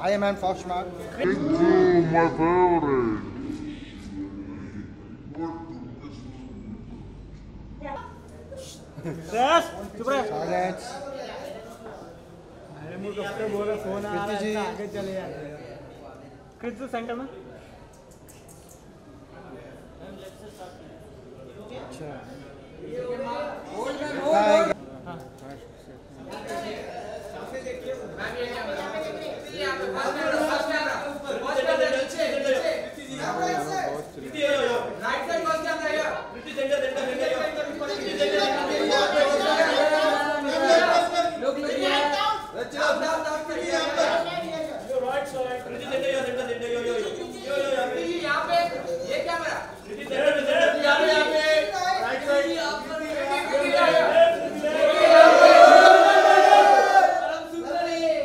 Iron Man Foxmark. my favorite. Shreyas चुप रहे Silence. अरे मुझे कब से बोला फ़ोन आ रहा। है आगे चले जाते कृति सेंटर में अच्छा Look, look, look. Down, down, down. Right, sir. Right. Center, center, center, center.